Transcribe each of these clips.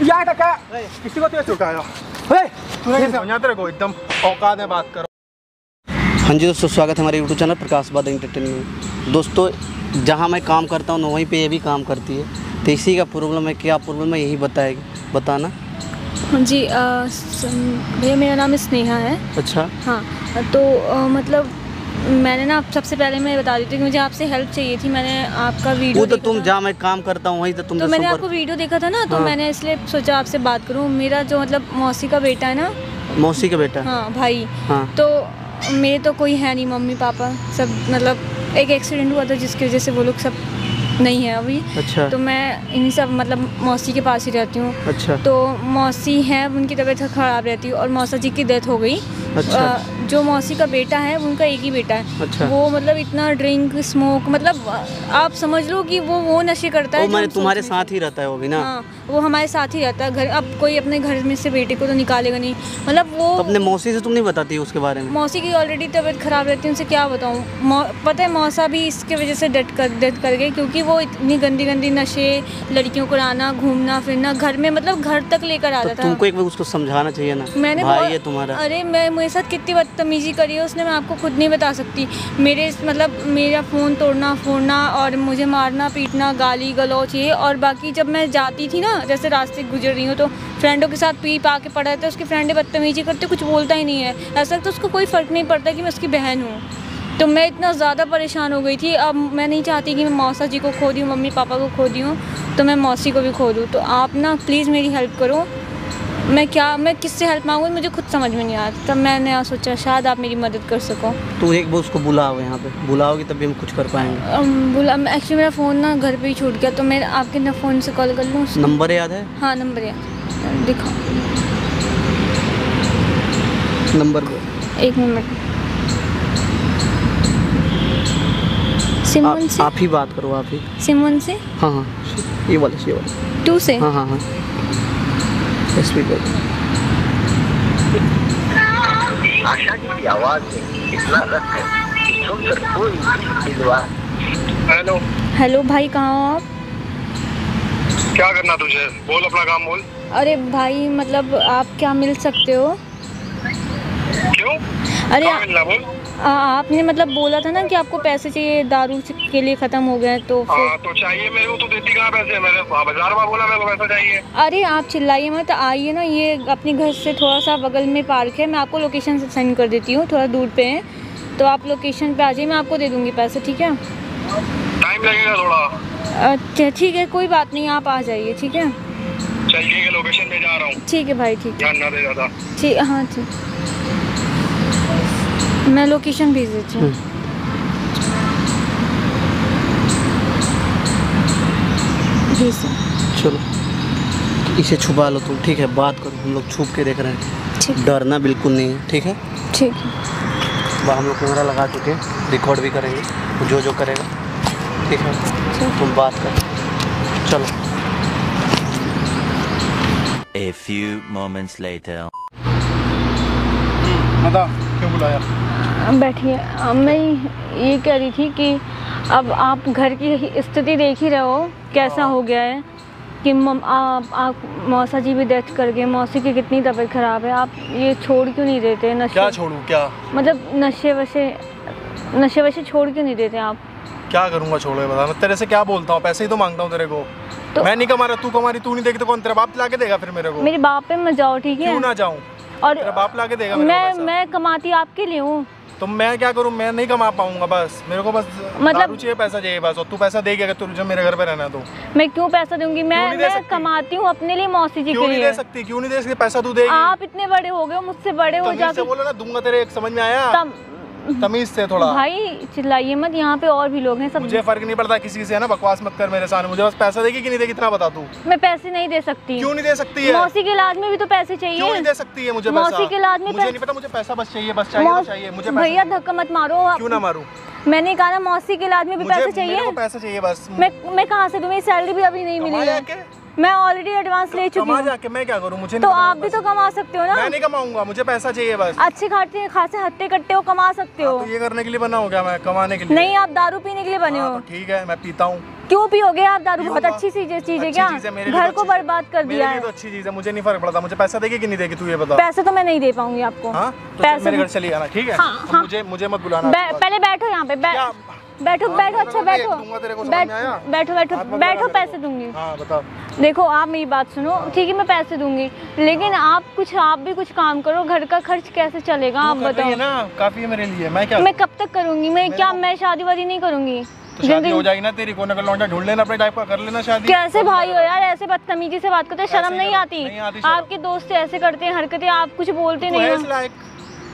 यहाँ टका किसी को तेज उठाया हे, तूने तेरे को एकदम औकात में बात करो। हाँ जी दोस्तों स्वागत है हमारे यूट्यूब चैनल प्रकाश बाद एंटरटेनमेंट दोस्तों जहाँ मैं काम करता हूँ ना वहीं पे ये भी काम करती है। तो इसी का प्रॉब्लम है क्या प्रॉब्लम है यही बताएगी बताना। हाँ जी भैया मेरा नाम स्नेहा है। अच्छा। हाँ तो अ, मतलब मैंने ना सबसे पहले मैं बता देती हूँ कि मुझे आपसे हेल्प चाहिए थी मैंने आपका वीडियो वो तो तुम। जहाँ मैं काम करता हूँ वहीं तो तुम तो तो मैंने आपको वीडियो देखा था ना तो हाँ। मैंने इसलिए सोचा आपसे बात करूँ। मेरा जो मतलब मौसी का बेटा है ना मौसी का बेटा? हाँ भाई। हाँ। तो मेरे तो कोई है नहीं मम्मी पापा सब मतलब एक एक्सीडेंट हुआ था जिसकी वजह से वो लोग सब नहीं है अभी। अच्छा। तो मैं इन्हीं सब मतलब मौसी के पास ही रहती हूँ। अच्छा। तो मौसी है उनकी तबीयत ख़राब रहती है और मौसा जी की डेथ हो गई। अच्छा। जो मौसी का बेटा है उनका एक ही बेटा है। अच्छा। वो मतलब इतना ड्रिंक स्मोक मतलब आप समझ लो कि वो वो नशे करता है मैंने तुम्हारे साथ ही रहता है वो भी ना? हाँ वो हमारे साथ ही रहता है। घर अब कोई अपने घर में से बेटे को तो निकालेगा नहीं। मतलब वो तो अपने मौसी से तुम नहीं बताती उसके बारे में? मौसी की ऑलरेडी तबीयत ख़राब रहती है उनसे क्या बताऊँ? पता है मौसा भी इसके वजह से डेथ कर डेथ कर गई क्योंकि वो इतनी गंदी गंदी नशे लड़कियों को लाना घूमना फिरना घर में मतलब घर तक लेकर तो आता था। तुमको एक उसको समझाना चाहिए ना? मैंने अरे मैं मेरे साथ कितनी बदतमीजी करी है, उसने मैं आपको खुद नहीं बता सकती। मेरे मतलब मेरा फ़ोन तोड़ना, फोड़ना और मुझे मारना, पीटना, गाली, गलौच, ये और बाकी जब मैं जाती थी ना, जैसे रास्ते गुजर रही हूँ तो फ्रेंडों के साथ पी पा के पड़ा है, उसकी फ्रेंडें बदतमीजी करते, कुछ बोलता ही नहीं है। ऐसा तो उसको कोई फ़र्क नहीं पड़ता कि मैं उसकी बहन हूँ। तो मैं इतना ज़्यादा परेशान हो गई थी। अब मैं नहीं चाहती कि मैं मौसा जी को खो दूँ मम्मी पापा को खो दूँ तो मैं मौसी को भी खो दूँ तो आप ना, प्लीज़ मेरी हेल्प करो। मैं क्या मैं किससे हेल्प मांगूँ? मुझे खुद समझ में नहीं आता तब मैंने यहाँ सोचा शायद आप मेरी मदद कर सको। तू एक बार उसको बुलाओ यहाँ पे। बुलाओगी तभी हम कुछ कर पाएँगे। बोला एक्चुअली मेरा फ़ोन ना घर पे ही छूट गया तो मैं आपके ना फ़ोन से कॉल कर लूँ? नंबर याद है? हाँ नंबर है। दिखाओ नंबर एक मिनट सिमन से? आप ही बात करो आप ही। सिमन से? हाँ हाँ। ये वाला ये वाला। टू से? हाँ हाँ हाँ। आशा की आवाज़ में इतना रस है कि सुनकर कोई दिलवा हेलो हेलो भाई कहाँ हो आप? क्या करना तुझे? बोल अपना काम बोल। अरे भाई मतलब आप क्या मिल सकते हो? क्यों? अरे मिलना बोल। आ, आपने मतलब बोला था ना कि आपको पैसे चाहिए दारू के लिए ख़त्म हो गए तो फिर हाँ तो चाहिए मेरे को तो देती कहाँ पैसे? मेरे बाज़ार में बोला मेरे को पैसा चाहिए। अरे आप चिल्लाइए मत आइए ना ये अपने घर से थोड़ा सा बगल में पार्क है मैं आपको लोकेशन सेंड कर देती हूँ थोड़ा दूर पे है तो आप लोकेशन पे आ जाइए मैं आपको दे दूँगी पैसे ठीक है? टाइम लगेगा थोड़ा। अच्छा ठीक है कोई बात नहीं आप आ जाइए ठीक है? चल ठीक है लोकेशन में जा रहा हूँ। ठीक है भाई ठीक ज़्यादा। ठीक हाँ ठीक। मैं लोकेशन भेज देती हूँ चलो इसे छुपा लो तुम ठीक है? बात करो हम लोग छुप के देख रहे हैं। डरना बिल्कुल नहीं है ठीक है? ठीक है। हम लोग कैमरा लगा चुके हैं रिकॉर्ड भी करेंगे जो जो करेगा ठीक है? तुम बात कर। चलो। A few moments later. बता क्यों बुलाया? बैठिए। मैं ये कह रही थी कि अब आप घर की स्थिति देख ही रहे हो कैसा हो। गया है कि मम आप आप मौसा जी भी डेथ कर गए मौसी की कितनी तबीयत ख़राब है आप ये छोड़ क्यों नहीं देते नशे? क्या छोड़ू क्या? मतलब नशे वशे नशे वशे छोड़ क्यों नहीं देते आप? क्या करूँगा छोड़ो बता मैं तेरे से क्या बोलता हूँ? पैसे ही तो माँगता हूँ तेरे को। तो- मैं नहीं कमा रहा तू कमा रही तू नहीं देगी तो कौन तेरा बाप ला के देगा फिर मेरे को? मेरे बाप पे मत जाओ ठीक है? क्यों ना जाऊँ? और बाप ला के देगा मैं मैं कमाती आपके लिए हूँ। तो मैं क्या करूँ? मैं नहीं कमा पाऊँगा बस। मेरे को बस मतलब- चाहिए पैसा चाहिए बस। और तू पैसा देगी अगर तुझे मेरे घर पे रहना तो। मैं क्यों पैसा दूँगी? मैं दे मैं कमाती हूँ अपने लिए मौसी जी क्यों के नहीं लिए। दे सकती? क्यों नहीं दे सकती? पैसा तू देगी। आप इतने बड़े हो गए मुझसे बड़े हो जाते बोलो ना दूँगा तेरे समझ में आया? तमीज से थोड़ा। भाई चिल्लाइए मत यहाँ पे और भी लोग हैं सब मुझे फ़र्क नहीं पड़ता किसी से है ना? बकवास मत कर मेरे सामने मुझे बस पैसा देगी कि नहीं देगी इतना बता तू? मैं पैसे नहीं दे सकती। क्यों नहीं दे सकती है? मौसी के इलाज में भी तो पैसे चाहिए। क्यों नहीं दे सकती है मुझे मौसी के इलाज में मुझे नहीं पता मुझे पैसा बस चाहिए बस चाहिए तो चाहिए। मुझे भैया धक्का मत मारो। क्यों ना मारूं? मैंने कहा ना मौसी के इलाज में भी पैसे चाहिए। पैसा चाहिए बस। मैं मैं कहाँ से दूँ? मेरी सैलरी भी अभी नहीं मिली है। मैं ऑलरेडी एडवांस ले चुकी हूँ। जाके मैं क्या करूँ? मुझे तो आप भी तो कमा सकते हो ना? मैं नहीं कमाऊँगा मुझे पैसा चाहिए बस। अच्छे खाते खासे हत्ते कट्टे हो कमा सकते हो। तो ये करने के लिए बना हो गया मैं? कमाने के लिए? नहीं आप दारू पीने के लिए बने हाँ, हो। तो ठीक है मैं पीता हूँ। क्यों पियोगे आप दारू? बहुत अच्छी चीज़ चीज़ है क्या? है, घर तो को बर्बाद कर दिया है। तो अच्छी चीज़ है मुझे नहीं फ़र्क पड़ता। मुझे पैसा देगी कि नहीं देगी तू ये बता। पैसे तो मैं नहीं दे पाऊँगी आपको। हाँ पैसे मेरे घर चली आना ठीक है? हाँ, हाँ। मुझे मुझे मत बुलाना। पहले बैठो यहाँ पे? बैठो हाँ, बैठो तो अच्छा बैठो। बैठ- में आया? बैठो बैठो बैठो पैसे दूँगी। हाँ देखो आप मेरी बात सुनो ठीक है मैं पैसे दूँगी लेकिन आप कुछ आप भी कुछ काम करो घर का खर्च कैसे चलेगा आप तू बताओ। ना काफ़ी है मेरे लिए मैं क्या मैं कब तक करूँगी? मैं क्या मैं शादी वादी नहीं करूँगी? तो शादी हो जाएगी ना तेरी कोने का लौंडा ढूंढ लेना अपने टाइप का कर लेना शादी। कैसे भाई हो यार ऐसे बदतमीजी से बात करते शर्म नहीं आती। आपके दोस्त ऐसे करते हैं हरकतें आप कुछ बोलते नहीं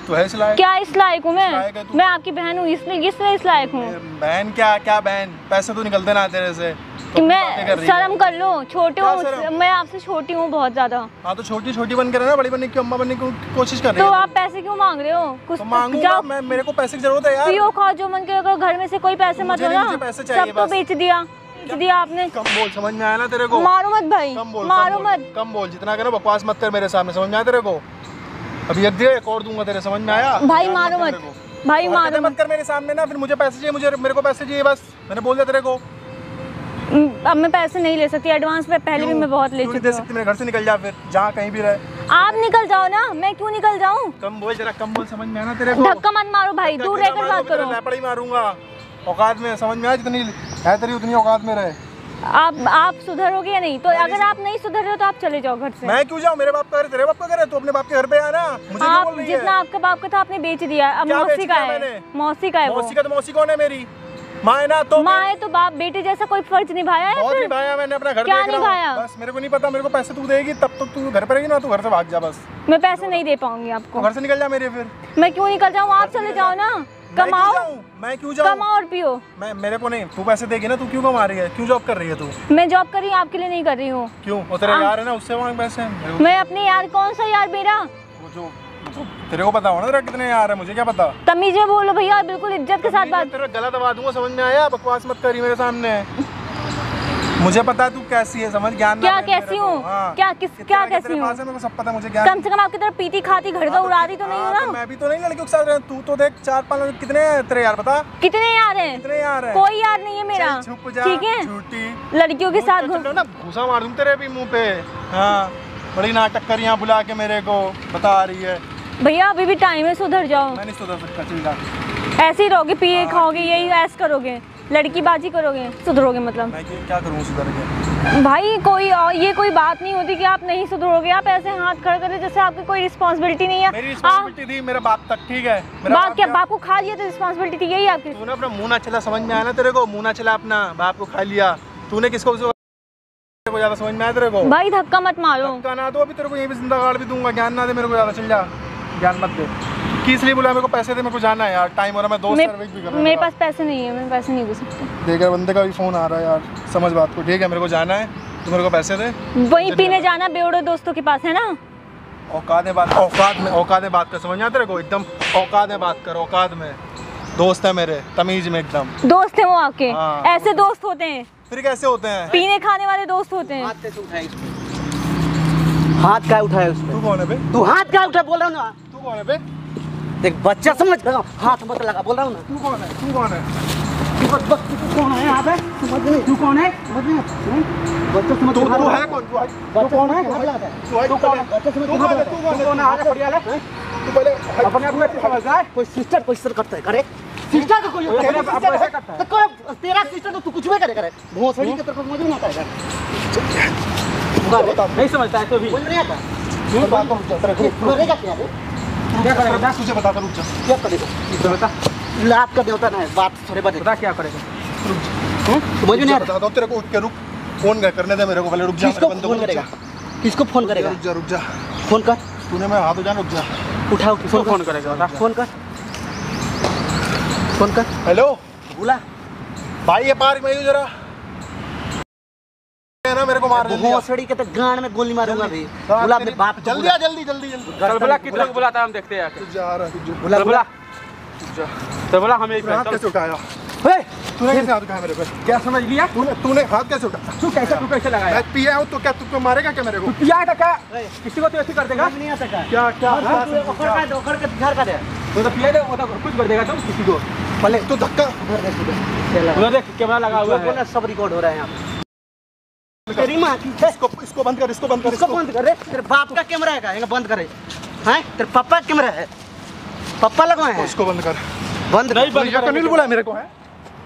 तू है इस लायक? क्या इस लायक हूँ मैं। मैं आपकी बहन हूँ इसलिए इसलिए इस लायक हूँ। बहन क्या क्या बहन? पैसे तो निकलते ना तेरे से। तो मैं कर शर्म कर लो छोटे हूँ मैं आपसे छोटी हूँ बहुत ज़्यादा। हाँ तो छोटी छोटी बन कर ना बड़ी बनने की अम्मा बनने की कोशिश कर रही तो आप पैसे क्यों मांग रहे हो? कुछ तो मांगूँगा जाओ। मैं मेरे को पैसे की ज़रूरत है यार। पियो खाओ जो मन के अगर घर में से कोई पैसे मत लो ना। सब तो बेच दिया बेच दिया आपने। कम बोल समझ में आया ना तेरे को? मारो मत भाई कम बोल मारो मत। कम बोल जितना करे बकवास मत कर मेरे सामने समझ में आया तेरे को? अभी एक दिया एक और दूँगा तेरे समझ में आया? भाई मारो मत भाई मारो मत कर मेरे सामने ना फिर मुझे पैसे चाहिए मुझे मेरे को पैसे चाहिए बस। मैंने बोल दिया तेरे को। अब मैं पैसे नहीं ले सकती एडवांस पे पहले भी मैं बहुत ले चुकी दे सकती? मेरे घर से निकल जा फिर जहाँ कहीं भी रहे। आप निकल जाओ ना मैं क्यों निकल जाऊँ? कम बोल जरा कम बोल समझ में आया ना तेरे को? धक्का मत मारो भाई दूर रहकर बात करो। तेरे लैपड़ी मारूँगा। औकात में समझ में आया जितनी है तेरी उतनी औकात में रहे। आप आप सुधरोगे या नहीं? तो अगर आप नहीं सुधर रहे हो तो आप चले जाओ घर से। मैं क्यों जाऊँ? मेरे बाप का घर तेरे बाप का घर है तू अपने बाप के घर पे आना मुझे आप बोल रही जितना है आपका बाप का था आपने बेच दिया। अब मौसी का है। मौसी का है मौसी का तो मौसी कौन है मेरी? माँ है ना तो माँ है तो बाप बेटे जैसा कोई फ़र्ज़ निभाया है बहुत निभाया मैंने अपना घर क्या। निभाया? बस मेरे को नहीं पता मेरे को पैसे तू देगी तब तक तू घर पे रहेगी ना तू घर से भाग जा बस। मैं पैसे नहीं दे पाऊँगी आपको। घर से निकल जा मेरे फिर। मैं क्यों निकल जाऊँ? आप चले जाओ ना। कमाओ। मैं क्यों जाऊँ? कमाओ और पियो। मैं मेरे को नहीं। तू पैसे देगी ना तू क्यों कमा रही है? क्यों जॉब कर रही है तू? मैं जॉब कर रही हूँ आपके लिए नहीं कर रही हूँ। क्यों? वो तेरे यार है ना उससे मांग पैसे। मैं अपने यार कौन सा यार मेरा? वो जो तेरे को पता हो ना तेरा कितने यार है मुझे क्या पता? तमीजे बोलो भैया बिल्कुल इज़्ज़त के साथ बात तेरा गला दबा दूँगा समझ में आया? बकवास मत करी मेरे सामने। मुझे पता है तू कैसी है समझ? ज्ञान क्या कैसी हूँ? हाँ। क्या- किस- क्या कैसी हूँ? है, को सब पता मुझे ज्ञान। कम से कम आपकी तरफ़ पीती खाती घर का उड़ा दी तो नहीं हाँ, हो तो ना। मैं भी तो नहीं लड़कियों के साथ तू तो देख चार पाँच लड़के कितने तेरे यार बता। कितने यार हैं? कितने यार है? कोई यार नहीं है मेरा। छुप जा ठीक है? झूठी। लड़कियों के साथ घुसा मार दूँ तेरे भी मुँह पे। हाँ बड़ी नाटक कर यहाँ बुला के मेरे को बता रही है। भैया अभी भी टाइम है सुधर जाओ। मैं नहीं सुधर सकता ऐसे ही रहोगे पिए खाओगे यही ऐस करोगे। लड़की बाजी करोगे सुधरोगे मतलब? मैं क्या करूँ सुधर के? भाई कोई और ये कोई बात नहीं होती कि आप नहीं सुधरोगे। आप ऐसे हाथ खड़े करे जैसे आपकी कोई रिस्पॉन्सिबिलिटी नहीं है। मेरी रिस्पॉन्सिबिलिटी थी मेरे बाप तक ठीक है? मेरा बाप क्या बाप को खा लिया तो रिस्पॉन्सिबिलिटी थी यही आपकी? तूने अपना मुँह ना चला समझ में आया ना तेरे को? मुँह ना चला अपना बाप को खा लिया। तूने किसको को ज़्यादा समझ में आया तेरे को? भाई धक्का मत मारो। धक्का ना दो अभी तेरे को यहीं पे ज़िंदा गाड़ भी दूँगा। ज्ञान ना दे मेरे को ज़्यादा चल जा ज्ञान मत दे। किस लिए बुलाया मेरे को पैसे दे मेरे को जाना है यार टाइम हो रहा है मैं दोस्त सर्विस भी कर रहा मेरे पास पैसे नहीं है मैं पैसे नहीं दे सकती। देख यार बंदे का भी फ़ोन आ रहा है यार समझ बात को। ठीक है मेरे को जाना है तू मेरे को पैसे दे। वहीं पीने जाना बेवड़ो दोस्तों के पास है ना? औकात में बात औकात में औकात में बात कर समझ आता को? एकदम औकात में बात कर औकात में। दोस्त है मेरे तमीज में एकदम। दोस्त हैं वो आपके। हाँ, ऐसे दोस्त होते हैं। फिर कैसे होते हैं? पीने खाने वाले दोस्त होते हैं। हाथ कैसे उठाया इसको हाथ क्या उठाया उस तू कौन है बे? तू हाथ क्या उठा बोल रहा हूँ ना। तू कौन है बे? देख बच्चा समझ रहा हाथ मत लगा बोल रहा हूँ ना। तू कौन है? तू कौन है? तू तू कौन है यहाँ पे? तू कौन है? बच्चा समझ तू? है कौन? तू है कौन है? है? तू है कौन है? बच्चा समझ तू कौन है? तू कौन है? है? बढ़िया ले। तू पहले अपने आप में समझ रहा है? कोई सिस्टर कोई सिस्टर करता है? करे। सिस्टर तो कोई है। करता है। तो कोई तेरा सिस्टर तो तू कुछ भी करे करे। भोसड़ी के तरफ़ आता है बता नहीं समझता है तो भी। नहीं आता बात करूँ को तू रुक क्या करेगा तो बता। देवता ना है बात थोड़े बड़े बता क्या करेगा समझ में नहीं आ रहा तेरे को उठ के रुक। फ़ोन कर करने दे मेरे को पहले रुक जा किसको फ़ोन करेगा? किसको फ़ोन करेगा? रुक जा रुक जा। फ़ोन कर। तूने मैं हाथ उठा रुक जा। उठाओ किसको फ़ोन करेगा? बता। फ़ोन कर। फ़ोन कर। हेलो? बोला। भाई ये पार्क में ही जरा। ना मेरे को मार भोसड़ी के तो गांड में गोली मारूँगा भी हाँ, बोला अपने बाप को जल्दी आ जल्दी जल्दी जल्दी चल बोला कितने को बुलाता हम देखते हैं तू जा रहा है तू जा। बोला बोला हमें तूने हाथ कैसे उठाया हे, तूने कैसे हाथ उठाया मेरे पे क्या समझ लिया तूने तूने हाथ कैसे उठाया तू कैसे तू कैसे लगाया मैं पिया हूँ तो क्या तू मारेगा क्या मेरे को पिया था क्या किसी को तो ऐसे कर देगा नहीं आता क्या क्या क्या तू ओखर का ओखर के घर का दे तो तो पिया दे वो तो कुछ कर देगा तुम किसी को पहले तो धक्का उधर देख कैमरा लगा हुआ है बोला सब रिकॉर्ड हो रहा है यहाँ पे तेरी माँ। की इसको इसको बंद कर इसको बंद कर इसको बंद कर रे। तेरे बाप का कैमरा है का बंद करे। हैं? तेरे पापा का कैमरा है। पापा लगवाए हैं। इसको बंद कर। बंद नहीं बंद ये करने के बुलाया मेरे को है?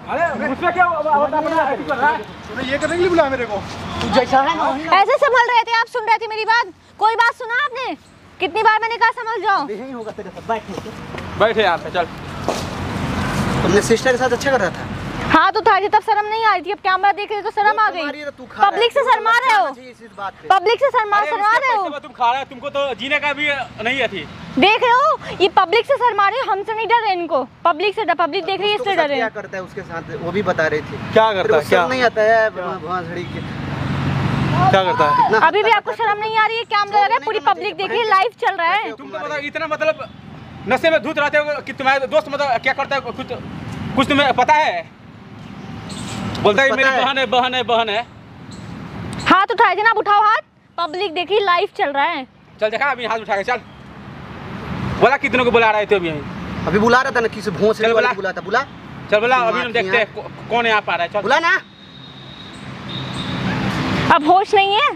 अरे उसमें क्या कर है ये करने के लिए बुलाया मेरे को। तू जैसा है ऐसे संभल रहे थे आप सुन रहे थे मेरी बात। कोई बात सुना आपने? कितनी बार मैंने कहा समझ जाओ। यही होगा तेरे साथ। बैठ। बैठे यहाँ पे चल। तुमने सिस्टर के साथ अच्छा कर रहा था। हाँ तो था तब शर्म नहीं आ रही थी। अब कैमरा देख रहे तो शर्म आ तुम्हारी गई। तो तू रहा है। पब्लिक से शर्मा रहे हो। पब्लिक से शर्मा शर्मा रहे हो? तुम खा रहे हो तुमको तो जीने का भी नहीं है थी। देख रहे हो ये पब्लिक से शर्मा रहे हो हमसे नहीं डर रहे इनको। पब्लिक से डर पब्लिक देख रही है इससे डर रहे क्या करता है उसके साथ वो भी बता रही थी। क्या करता है क्या? नहीं आता है भांसड़ी के क्या करता है? ना अभी भी आपको शर्म नहीं आ रही है कैमरा लगा है पूरी पब्लिक देख रही है लाइव चल रहा है। तुम तो मतलब इतना मतलब नशे में धूत रहते हो कि तुम्हारे दोस्त मतलब क्या करता है कुछ कुछ तुम्हें पता है? बोलता है कि मेरी बहन है। बहन है बहन। है हाथ उठाए थे ना अब उठाओ हाथ। पब्लिक देखी लाइव चल रहा है। चल देखा अभी हाथ उठा के चल। बोला कितनों को बुला रहे थे अभी? अभी बुला रहा था ना किसी भोंसड़ी चल वाले बुला। को बुलाता बुला। चल बोला अभी हम देखते हैं कौन यहाँ पा रहा है चल। बुला ना। अब होश नहीं है?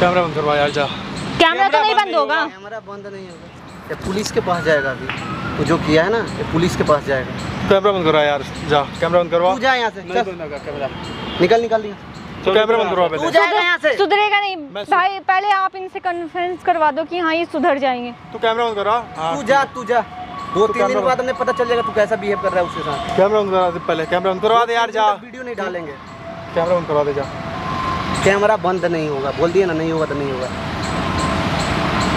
कैमरा बंद करवा यार जा कैमरा तो नहीं बंद बंद होगा। कैमरा बंद नहीं होगा। पुलिस के पास जाएगा अभी। तू जो किया है ना ये पुलिस के पास जाएगा। कैमरा बंद करवा यार जा। कैमरा बंद करवा। तू जा यहाँ से निकल निकल दिया तो कैमरा बंद करवा तू पहले जाएगा यहाँ से। सुधरेगा नहीं। भाई पहले आप इनसे कन्फ्रेंस करवा दो कि हाँ ये सुधर जाएँगे। तू कैमरा बंद करवा हाँ। तू जा तू जा। दो तो तीन दिन बाद हमें पता चल जाएगा तू कैसा बिहेव कर रहा है उसके साथ। कैमरा बंद करवा दे पहले कैमरा बंद करवा दे यार जा। वीडियो नहीं डालेंगे। कैमरा बंद करवा दे जा। कैमरा बंद नहीं होगा बोल दिया ना नहीं होगा तो नहीं होगा।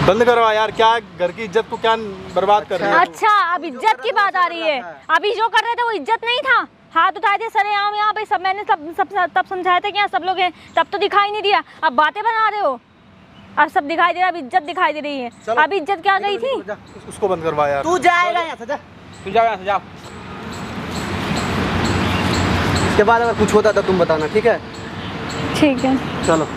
बंद करवा यार क्या घर की इज़्ज़त को क्या बर्बाद कर रही है? अच्छा अब इज़्ज़त की बात आ रही है। अभी जो कर रहे थे वो इज़्ज़त नहीं था? हाथ उठाए थे सर यहाँ यहाँ पे सब मैंने सब सब तब समझाया था कि यहाँ सब लोग हैं तब तो दिखाई नहीं दिया। अब बातें बना रहे हो? अब सब दिखाई दे रहा है अब इज़्ज़त दिखाई दे रही है। अब इज़्ज़त क्या गई थी? उसको बंद करवा यार। तू जाएगा यहाँ से जा। जाओ यहाँ से इसके बाद अगर कुछ होता तो तुम बताना ठीक है? ठीक है। चलो।